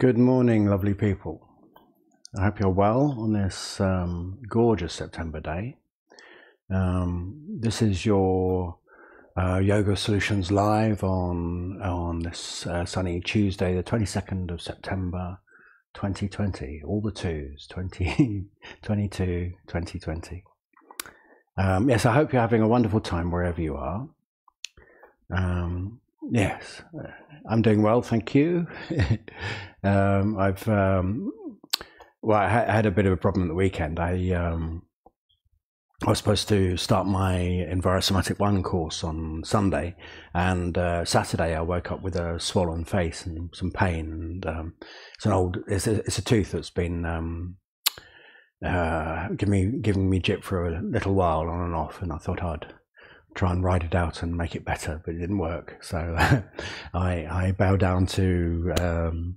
Good morning, lovely people. I hope you're well on this um, gorgeous September day. Um, this is your uh, Yoga Solutions live on on this uh, sunny Tuesday, the 22nd of September, 2020. All the twos, 2022, 2020. Um, yes, I hope you're having a wonderful time wherever you are. Um, yes, I'm doing well, thank you. um, I've um, well, I had a bit of a problem at the weekend. I um, I was supposed to start my Envirosomatic One course on Sunday, and uh, Saturday I woke up with a swollen face and some pain. And um, it's an old, it's a, it's a tooth that's been um, uh, giving me giving me jip for a little while on and off, and I thought I'd try and ride it out and make it better, but it didn't work. So I I bow down to um,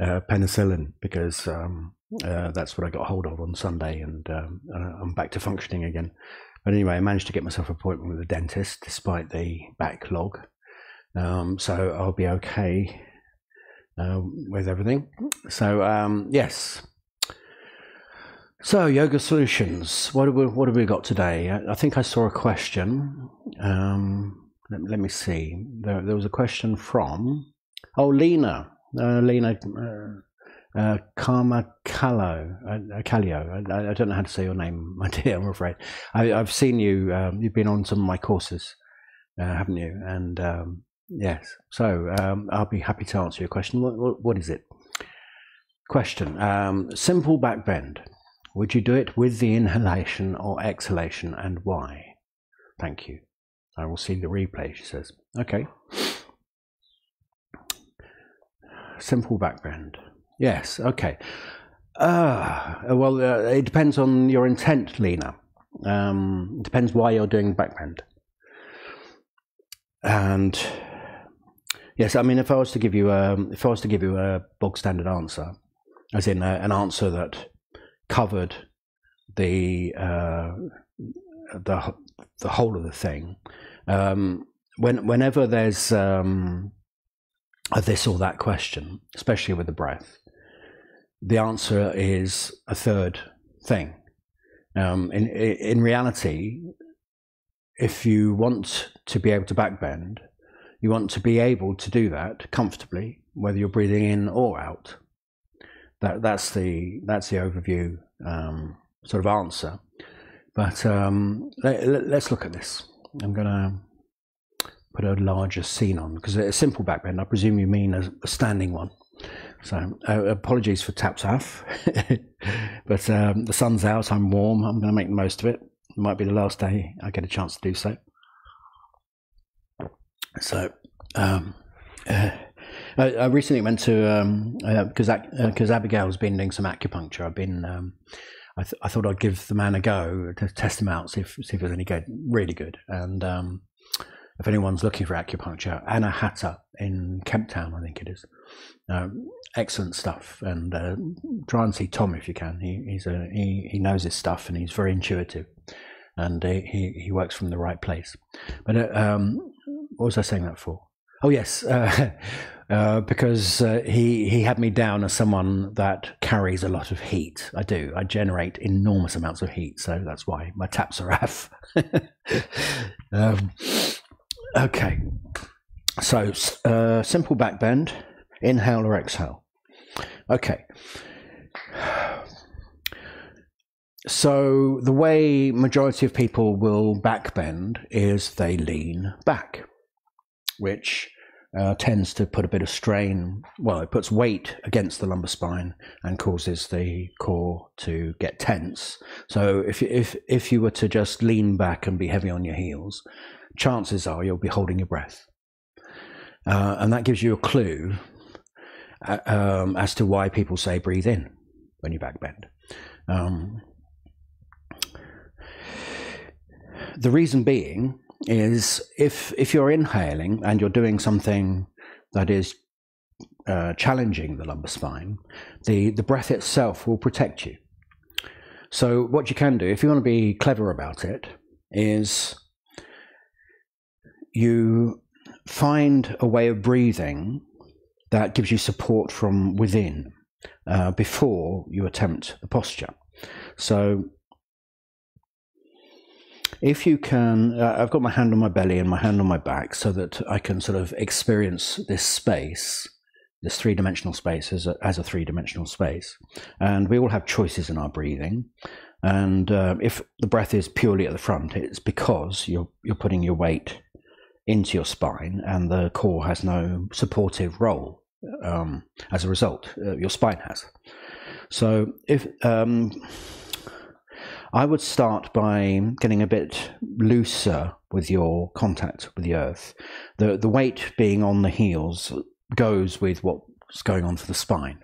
uh, penicillin because um, uh, that's what I got hold of on Sunday, and um, I'm back to functioning again. But anyway, I managed to get myself an appointment with a dentist despite the backlog, um, so I'll be okay uh, with everything. So um, yes. So yoga solutions. What have we, what have we got today? I, I think I saw a question. Um, let, let, me see. There, there, was a question from oh Lena. Uh, Lena uh, uh, uh, Callio. I, I, don't know how to say your name, my dear. I'm afraid. I, have seen you. Um, you've been on some of my courses, uh, haven't you? And um, yes, so um, I'll be happy to answer your question. What, what, what is it? Question: um, Simple back bend. Would you do it with the inhalation or exhalation, and why? Thank you. I will see the replay. She says. Okay. Simple backbend. Yes. Okay. Uh, well, uh, it depends on your intent, Lena. Um, it depends why you're doing backbend. And yes, I mean, if I was to give you a, if I was to give you a bog standard answer, as in a, an answer that covered the uh, the the whole of the thing, um, when whenever there's um, a this or that question, especially with the breath, the answer is a third thing. Um, in, in reality, if you want to be able to backbend, you want to be able to do that comfortably, whether you're breathing in or out. That, that's the that's the overview um, sort of answer. But um, let, us look at this. I'm going to put a larger scene on because a simple backbend. I presume you mean a, a standing one. So uh, apologies for taps off, but um, the sun's out. I'm warm. I'm going to make the most of it. It might be the last day I get a chance to do so. So um, uh, I, I, recently went to because um, because uh, Abigail's been doing some acupuncture. I've been um, I, th- I, thought I'd give the man a go to test him out, see if see if there's any good, really good. And um, if anyone's looking for acupuncture, Anna Hatter in Kemptown, I think it is. Um, excellent stuff. And uh, try and see Tom if you can. He, he's a he, he knows his stuff and he's very intuitive, and uh, he he works from the right place. But uh, um, what was I saying that for? Oh yes, uh, uh, because uh, he he had me down as someone that carries a lot of heat. I do. I generate enormous amounts of heat, so that's why my taps are off. um, okay, so simple back bend, inhale or exhale. Okay. So the way majority of people will backbend is they lean back, which uh, tends to put a bit of strain. Well, it puts weight against the lumbar spine and causes the core to get tense. So if if if you were to just lean back and be heavy on your heels, chances are you'll be holding your breath, uh, and that gives you a clue uh, um, as to why people say breathe in when you backbend. Um, the reason being is if if you're inhaling and you're doing something that is uh, challenging the lumbar spine, the the breath itself will protect you. So what you can do, if you want to be clever about it, is you find a way of breathing that gives you support from within uh, before you attempt the posture. So if you can, uh, I've got my hand on my belly and my hand on my back so that I can sort of experience this space, this three dimensional space as a, as a three dimensional space. And we all have choices in our breathing. And uh, if the breath is purely at the front, it's because you're, you're putting your weight into your spine and the core has no supportive role um, as a result. Uh, your spine has. So if um, I would start by getting a bit looser with your contact with the earth. The the weight being on the heels goes with what's going on for the spine.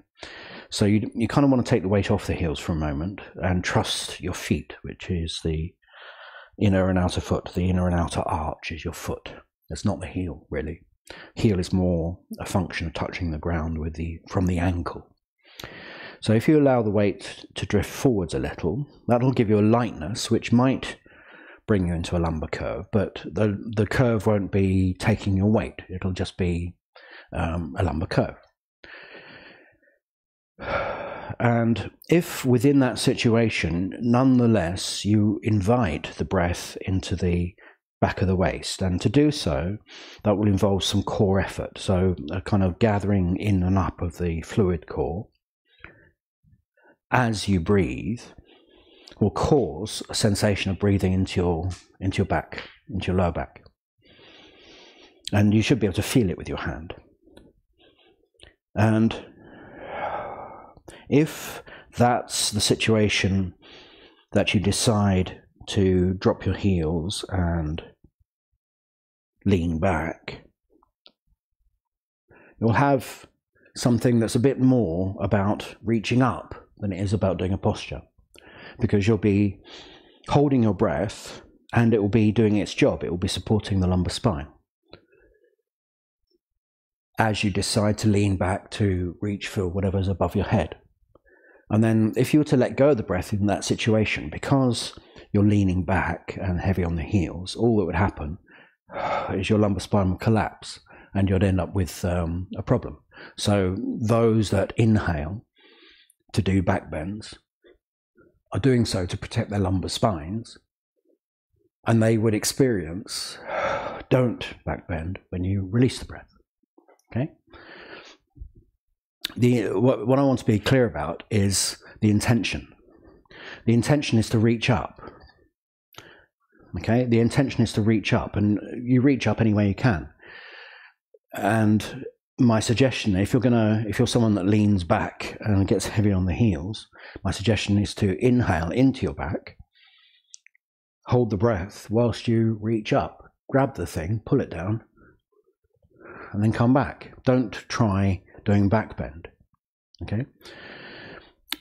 So you you kind of want to take the weight off the heels for a moment and trust your feet, which is the inner and outer foot. The inner and outer arch is your foot. It's not the heel really. Heel is more a function of touching the ground with the from the ankle. So if you allow the weight to drift forwards a little, that'll give you a lightness which might bring you into a lumbar curve, but the, the curve won't be taking your weight. It'll just be um, a lumbar curve. And if within that situation, nonetheless, you invite the breath into the back of the waist, and to do so, that will involve some core effort. So, a kind of gathering in and up of the fluid core as you breathe will cause a sensation of breathing into your into your back, into your lower back. And you should be able to feel it with your hand. And if that's the situation that you decide to drop your heels and lean back, you'll have something that's a bit more about reaching up than it is about doing a posture because you'll be holding your breath and it will be doing its job. It will be supporting the lumbar spine. As you decide to lean back to reach for whatever's above your head. And then, if you were to let go of the breath in that situation, because you're leaning back and heavy on the heels, all that would happen is your lumbar spine would collapse and you'd end up with um, a problem. So, those that inhale to do back bends are doing so to protect their lumbar spines. And they would experience don't back bend when you release the breath. Okay? The, what, what I want to be clear about is the intention. The intention is to reach up. Okay? The intention is to reach up, and you reach up any way you can. And my suggestion, if you're gonna, if you're someone that leans back and gets heavy on the heels, my suggestion is to inhale into your back, hold the breath whilst you reach up, grab the thing, pull it down, and then come back. Don't try doing back bend. Okay.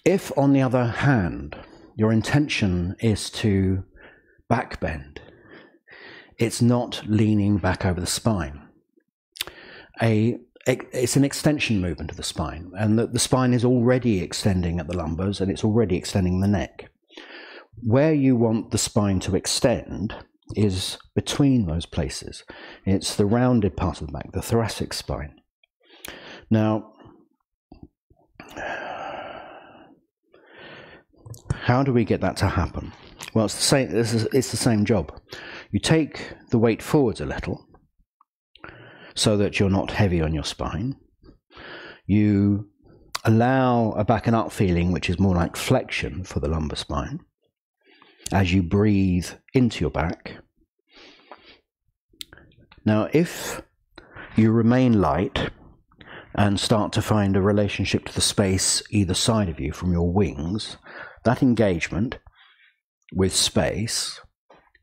If, on the other hand, your intention is to back bend, it's not leaning back over the spine. A it's an extension movement of the spine, and the, the spine is already extending at the lumbars and it's already extending the neck. Where you want the spine to extend is between those places. It's the rounded part of the back, the thoracic spine. Now, how do we get that to happen? Well, it's the same. It's the same job. You take the weight forwards a little, so that you're not heavy on your spine. You allow a back and up feeling, which is more like flexion for the lumbar spine, as you breathe into your back. Now, if you remain light and start to find a relationship to the space either side of you from your wings, that engagement with space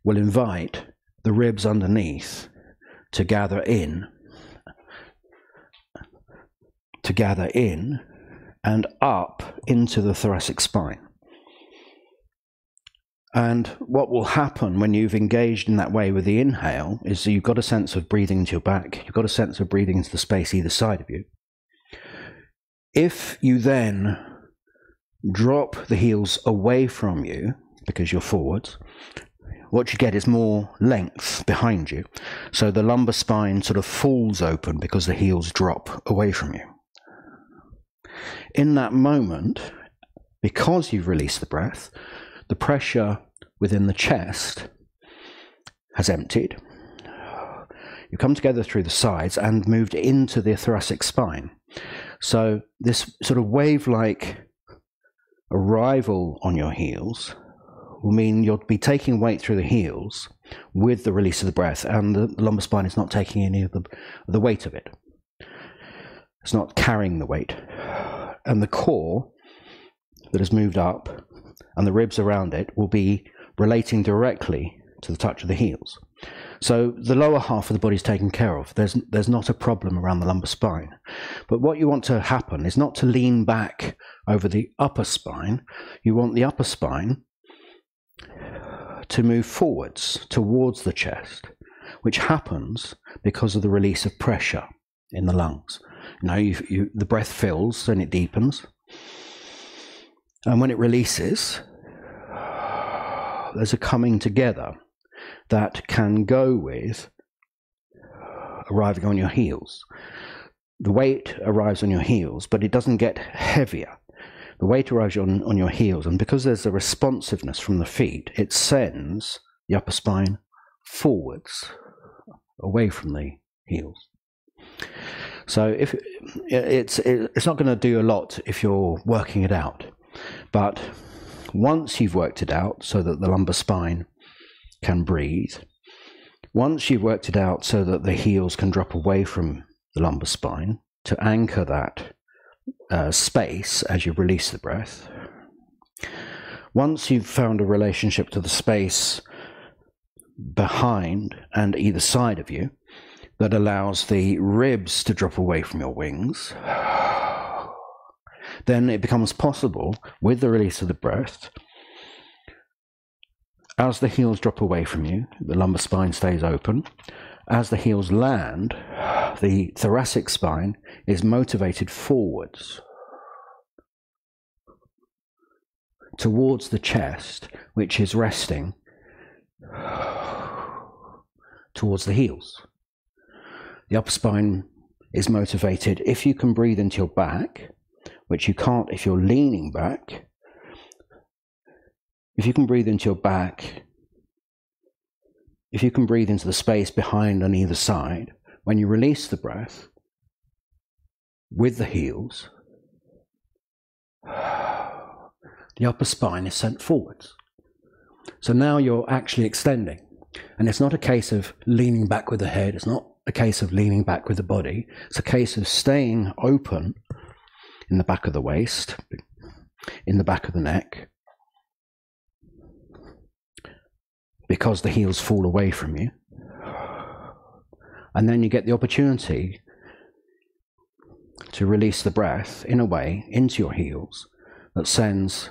will invite the ribs underneath to gather in to gather in and up into the thoracic spine. And what will happen when you've engaged in that way with the inhale is you've got a sense of breathing into your back, you've got a sense of breathing into the space either side of you. If you then drop the heels away from you because you're forwards, what you get is more length behind you. So the lumbar spine sort of falls open because the heels drop away from you. In that moment, because you've released the breath, the pressure within the chest has emptied. You come together through the sides and moved into the thoracic spine. So, this sort of wave like arrival on your heels will mean you'll be taking weight through the heels with the release of the breath, and the lumbar spine is not taking any of the, the weight of it. It's not carrying the weight. And the core that has moved up and the ribs around it will be relating directly to the touch of the heels. So the lower half of the body is taken care of. There's there's not a problem around the lumbar spine. But what you want to happen is not to lean back over the upper spine. You want the upper spine to move forwards towards the chest, which happens because of the release of pressure in the lungs. Know, you, you, the breath fills and it deepens. And when it releases, there's a coming together that can go with arriving on your heels. The weight arrives on your heels, but it doesn't get heavier. The weight arrives on, on your heels, and because there's a responsiveness from the feet, it sends the upper spine forwards, away from the heels. So if it's it's not going to do a lot if you're working it out, but once you've worked it out so that the lumbar spine can breathe, once you've worked it out so that the heels can drop away from the lumbar spine to anchor that uh, space as you release the breath, once you've found a relationship to the space behind and either side of you that allows the ribs to drop away from your wings, then it becomes possible with the release of the breath. As the heels drop away from you, the lumbar spine stays open. As the heels land, the thoracic spine is motivated forwards towards the chest, which is resting towards the heels. The upper spine is motivated if you can breathe into your back, which you can't if you're leaning back. If you can breathe into your back, if you can breathe into the space behind on either side, when you release the breath with the heels, the upper spine is sent forwards. So now you're actually extending. And it's not a case of leaning back with the head, it's not a case of leaning back with the body. It's a case of staying open in the back of the waist, in the back of the neck, because the heels fall away from you. And then you get the opportunity to release the breath in a way into your heels that sends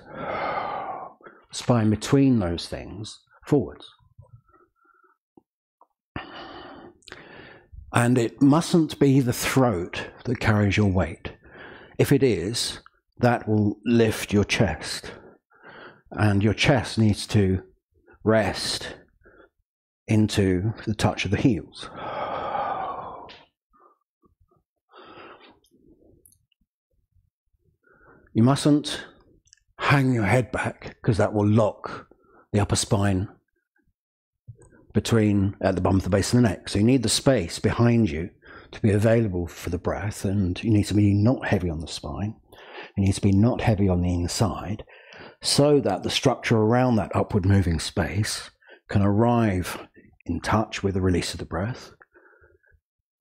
spine between those things forwards. And it mustn't be the throat that carries your weight. If it is, that will lift your chest. And your chest needs to rest into the touch of the heels. You mustn't hang your head back because that will lock the upper spine between at the bump of the base and the neck. So you need the space behind you to be available for the breath, and you need to be not heavy on the spine. You need to be not heavy on the inside, so that the structure around that upward moving space can arrive in touch with the release of the breath.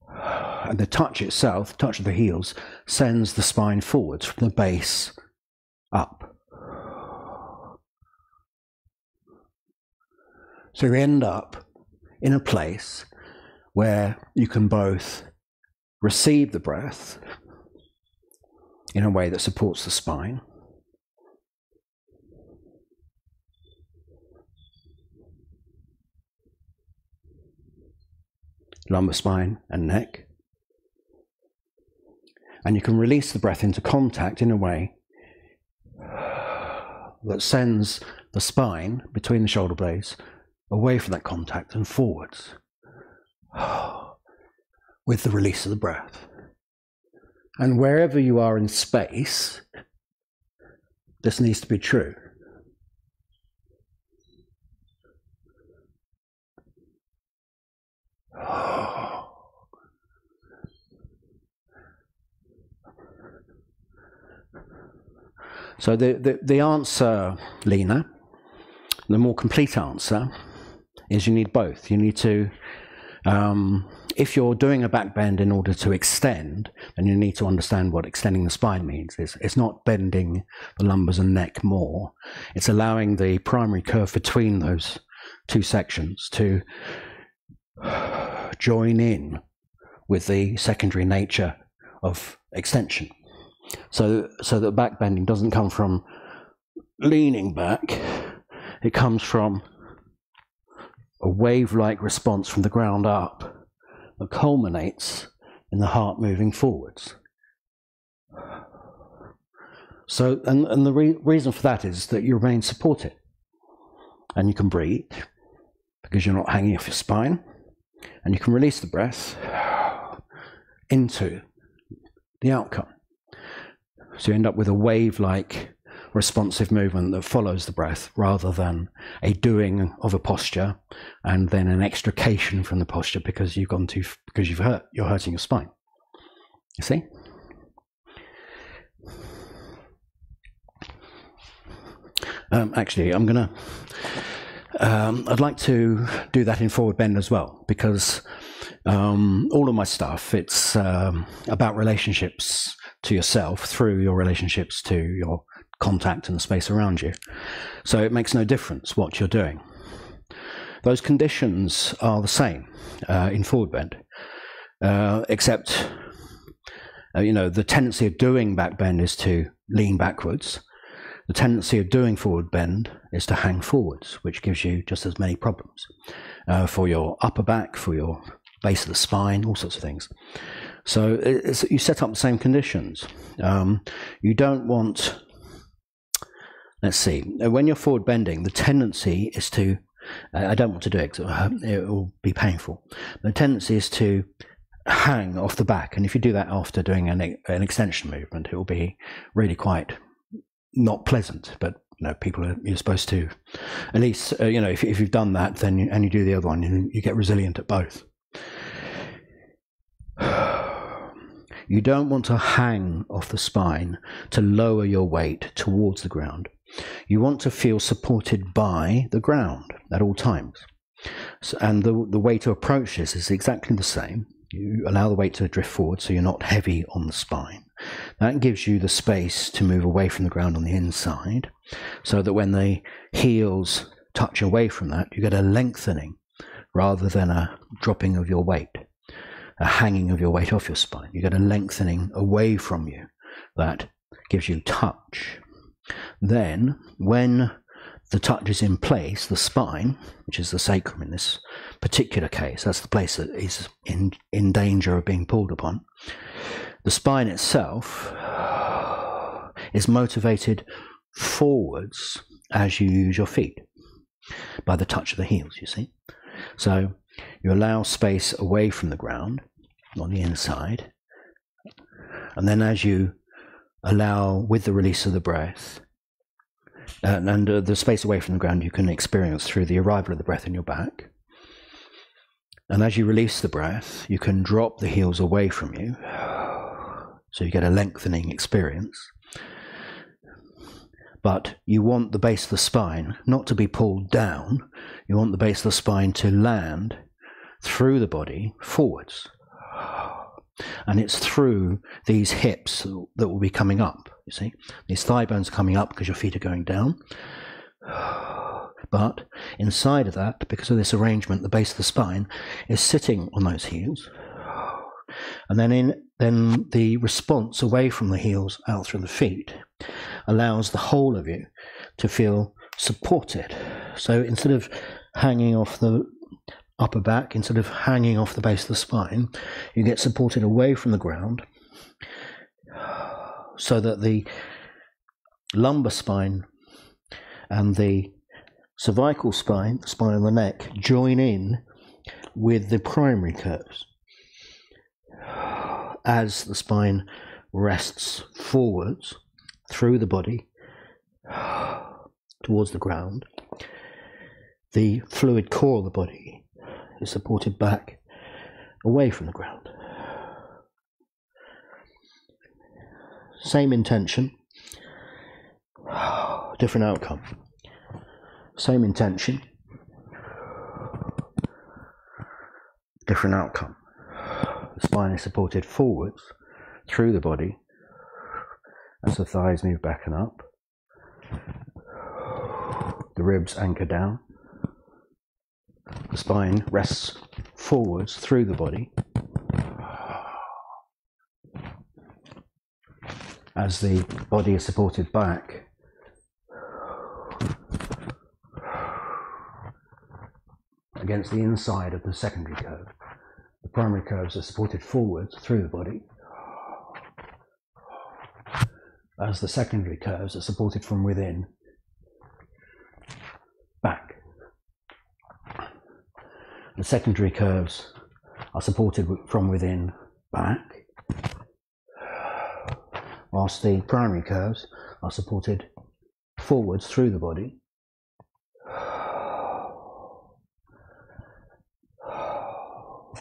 And the touch itself, touch of the heels, sends the spine forwards from the base up. So you end up in a place where you can both receive the breath in a way that supports the spine. Lumbar spine and neck. And you can release the breath into contact in a way that sends the spine between the shoulder blades away from that contact and forwards with the release of the breath. And wherever you are in space, this needs to be true. So the, the, the answer, Lena, the more complete answer is you need both. You need to, um, if you're doing a back bend in order to extend, then you need to understand what extending the spine means. It's, it's not bending the lumbars and neck more. It's allowing the primary curve between those two sections to join in with the secondary nature of extension. So, so that back bending doesn't come from leaning back, it comes from a wave like response from the ground up that culminates in the heart moving forwards. So, and, and the re- reason for that is that you remain supported and you can breathe because you're not hanging off your spine and you can release the breath into the outcome. So you end up with a wave like responsive movement that follows the breath rather than a doing of a posture and then an extrication from the posture because you've gone too because you've hurt you're hurting your spine. You see? Um, actually, I'm gonna. Um, I'd like to do that in forward bend as well because um, all of my stuff it's um, about relationships to yourself through your relationships to your contact and the space around you. So it makes no difference what you're doing. Those conditions are the same uh, in forward bend, uh, except uh, you know the tendency of doing back bend is to lean backwards. The tendency of doing forward bend is to hang forwards, which gives you just as many problems uh, for your upper back, for your base of the spine, all sorts of things. So you set up the same conditions. Um, you don't want, let's see, when you're forward bending, the tendency is to, I don't want to do it, it will be painful. The tendency is to hang off the back. And if you do that after doing an, an extension movement, it will be really quite not pleasant, but you know, people are you're supposed to at least uh, you know if, if you've done that, then you, and you do the other one, you, you get resilient at both. You don't want to hang off the spine to lower your weight towards the ground. You want to feel supported by the ground at all times. So, and the, the way to approach this is exactly the same. You allow the weight to drift forward so you're not heavy on the spine. That gives you the space to move away from the ground on the inside so that when the heels touch away from that, you get a lengthening rather than a dropping of your weight a hanging of your weight off your spine. You get a lengthening away from you that gives you touch. Then, when the touch is in place, the spine, which is the sacrum in this particular case, that's the place that is in, in danger of being pulled upon. The spine itself is motivated forwards as you use your feet by the touch of the heels, you see. So you allow space away from the ground on the inside. And then as you allow, with the release of the breath, and, and uh, the space away from the ground you can experience through the arrival of the breath in your back. And as you release the breath, you can drop the heels away from you. So you get a lengthening experience. But you want the base of the spine not to be pulled down. You want the base of the spine to land through the body forwards. And it's through these hips that will be coming up, you see. These thigh bones coming up because your feet are going down. But inside of that, because of this arrangement, the base of the spine is sitting on those heels. And then in then the response away from the heels out through the feet allows the whole of you to feel supported. So instead of hanging off the upper back instead of hanging off the base of the spine. You get supported away from the ground so that the lumbar spine and the cervical spine, the spine of the neck, join in with the primary curves as the spine rests forwards through the body towards the ground. The fluid core of the body is supported back away from the ground. Same intention, different outcome. Same intention, different outcome. The spine is supported forwards through the body as the thighs move back and up. The ribs anchor down. The spine rests forwards through the body as the body is supported back. Against the inside of the secondary curve. The primary curves are supported forwards through the body, as the secondary curves are supported from within The secondary curves are supported from within back whilst the primary curves are supported forwards through the body.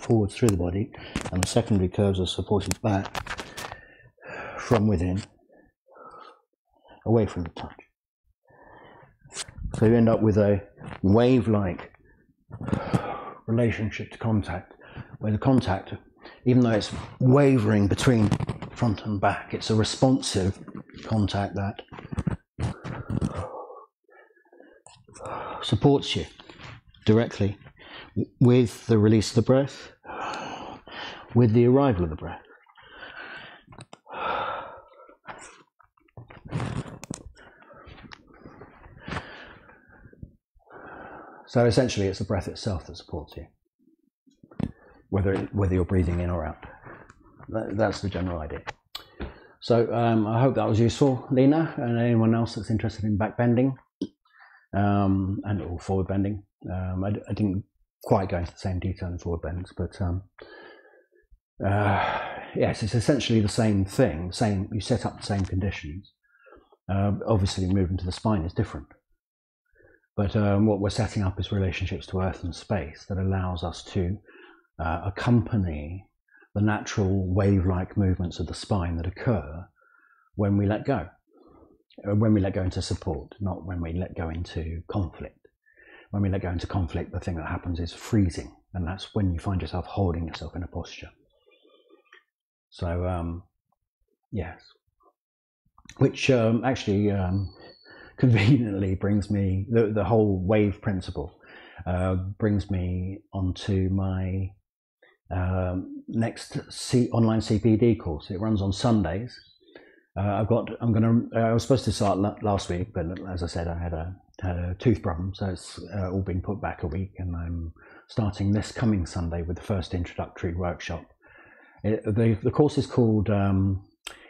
Forwards through the body, and the secondary curves are supported back from within, away from the touch. So you end up with a wave like relationship to contact, where the contact, even though it's wavering between front and back. It's a responsive contact that supports you directly with the release of the breath, with the arrival of the breath. So essentially, it's the breath itself that supports you, whether, whether you're breathing in or out. That, that's the general idea. So um, I hope that was useful, Lena, and anyone else that's interested in back bending um, and or forward bending. Um, I, I, didn't quite go into the same detail in forward bends, but um, uh, yes, it's essentially the same thing. Same, you set up the same conditions. Uh, obviously, moving to the spine is different. But um, what we're setting up is relationships to earth and space that allows us to uh, accompany the natural wave-like movements of the spine that occur when we let go, uh, when we let go into support, not when we let go into conflict. When we let go into conflict, the thing that happens is freezing, and that's when you find yourself holding yourself in a posture. So, um, yes, which um, actually um, conveniently brings me the, the whole wave principle uh, brings me onto my um, next C- online CPD course. It runs on Sundays. Uh, I've got. I'm going to. Uh, I was supposed to start last week, but as I said, I had a had a tooth problem, so it's uh, all been put back a week, and I'm starting this coming Sunday with the first introductory workshop. It, the the course is called um,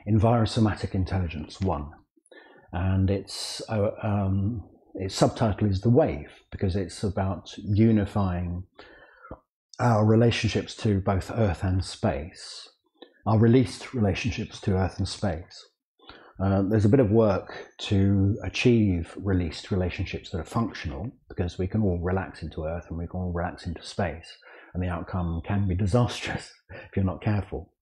Envirosomatic Intelligence One, and it's uh, um, its subtitle is the wave because it's about unifying our relationships to both Earth and space, our released relationships to Earth and space. Uh, there's a bit of work to achieve released relationships that are functional because we can all relax into Earth and we can all relax into space, and the outcome can be disastrous if you're not careful.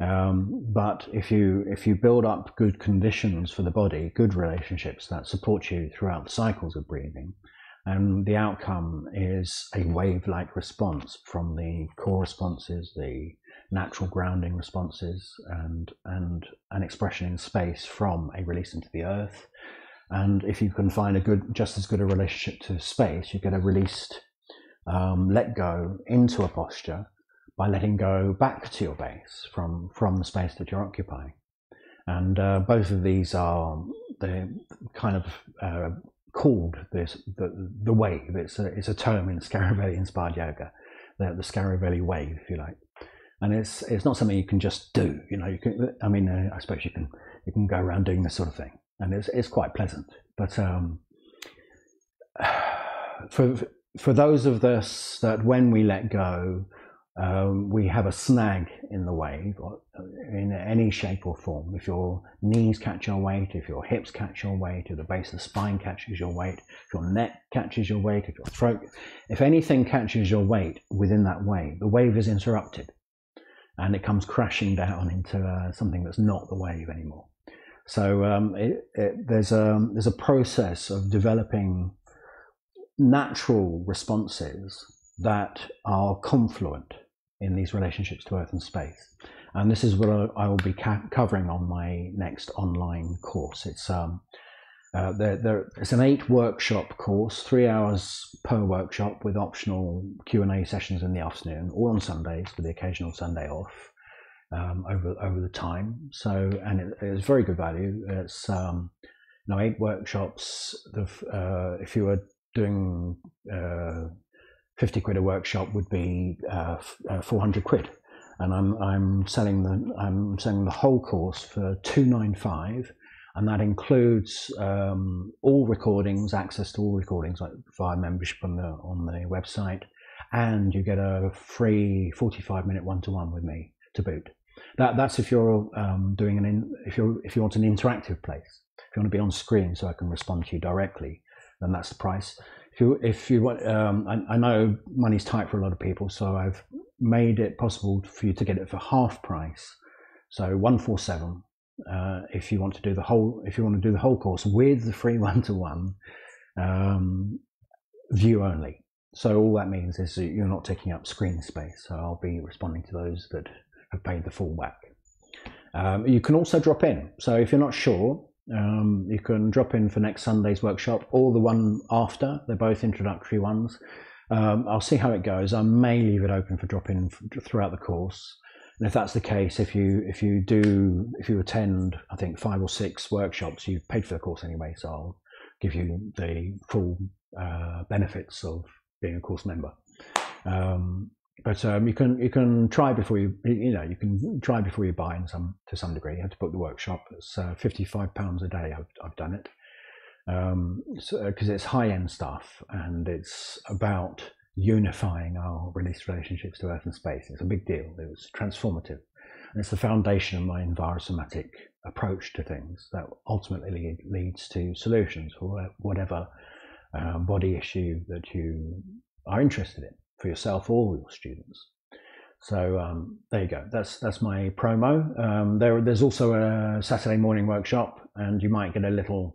Um, but if you if you build up good conditions for the body, good relationships that support you throughout the cycles of breathing, and the outcome is a wave like response from the core responses, the natural grounding responses, and, and an expression in space from a release into the earth. And if you can find a good, just as good a relationship to space, you get a released um, let go into a posture by letting go back to your base from, from the space that you're occupying. And uh, both of these are the kind of uh, called this the, the wave. It's a, it's a term in Scaravelli inspired yoga, the, the Scaravelli wave, if you like. And it's it's not something you can just do. You know, you can. I mean, uh, I suppose you can you can go around doing this sort of thing, and it's it's quite pleasant. But um, for for those of us that when we let go, um, we have a snag in the wave, in any shape or form. If your knees catch your weight, if your hips catch your weight, if the base of the spine catches your weight, if your neck catches your weight, if your throat, if anything catches your weight within that wave, the wave is interrupted and it comes crashing down into uh, something that's not the wave anymore. So um, it, it, there's a there's a process of developing natural responses that are confluent in these relationships to earth and space. And this is what I will be covering on my next online course. It's um, uh, there, it's an eight workshop course, three hours per workshop with optional Q and A sessions in the afternoon, all on Sundays with the occasional Sunday off um, over over the time. So, and it, it's very good value. It's um, you know eight workshops. The, uh, if you were doing uh, 50 quid a workshop would be uh, uh 400 quid. And I'm, I'm selling the I'm selling the whole course for 295 and that includes um, all recordings access to all recordings like via membership on the on the website and you get a free 45 minute one-to-one with me to boot. That that's if you're um, doing an in, if you if you want an interactive place. If you want to be on screen so I can respond to you directly then that's the price you if you want, um, I, I, know money's tight for a lot of people, so I've made it possible for you to get it for half price. So one four seven. Uh, if you want to do the whole, if you want to do the whole course with the free one to one, view only. So all that means is that you're not taking up screen space. So I'll be responding to those that have paid the full whack. Um, you can also drop in. So if you're not sure, um, you can drop in for next Sunday's workshop or the one after. They're both introductory ones. Um, I'll see how it goes. I may leave it open for drop in throughout the course. And if that's the case, if you if you do if you attend, I think five or six workshops, you've paid for the course anyway. So I'll give you the full uh, benefits of being a course member. Um, but um, you can you can try before you you know you can try before you buy in some to some degree. You have to book the workshop. It's uh, fifty five pounds a day. I've I've done it because um, so, uh, it's high end stuff and it's about unifying our release relationships to Earth and space. It's a big deal. It was transformative, and it's the foundation of my envirosomatic approach to things that ultimately leads to solutions for whatever uh, body issue that you are interested in for yourself or your students. So um, there you go. That's that's my promo. Um, there, there's also a Saturday morning workshop, and you might get a little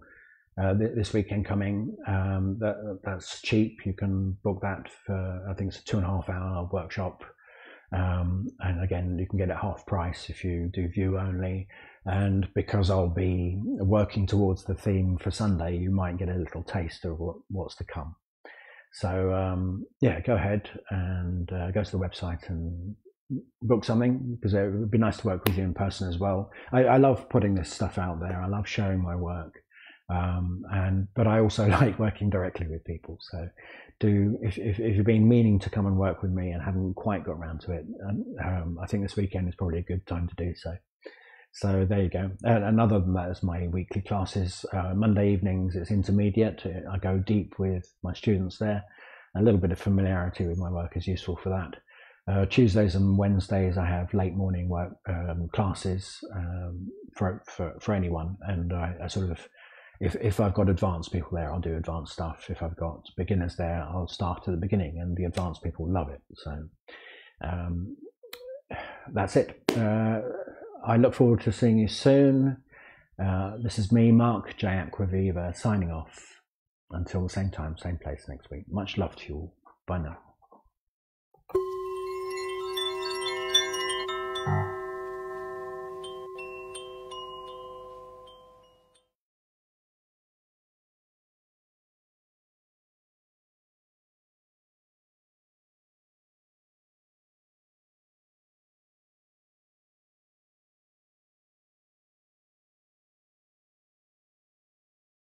uh, th- this weekend coming. Um, that that's cheap. You can book that for I think it's a two and a half hour workshop, um, and again you can get it half price if you do view only. And because I'll be working towards the theme for Sunday, you might get a little taste of what, what's to come. So um, yeah, go ahead and uh, go to the website and book something because it would be nice to work with you in person as well. I, I love putting this stuff out there. I love sharing my work, um, and but I also like working directly with people. So do if, if, if, you've been meaning to come and work with me and haven't quite got around to it, um, I think this weekend is probably a good time to do so. So there you go. And other than that, is my weekly classes. Uh, Monday evenings, it's intermediate. I go deep with my students there. A little bit of familiarity with my work is useful for that. Uh, Tuesdays and Wednesdays, I have late morning work um, classes um, for, for, for anyone, and I, I, sort of, if if I've got advanced people there, I'll do advanced stuff. If I've got beginners there, I'll start at the beginning, and the advanced people love it. So um, that's it. Uh, I look forward to seeing you soon. Uh, this is me, Marc J. Acquaviva, signing off. Until the same time, same place next week. Much love to you all. Bye now.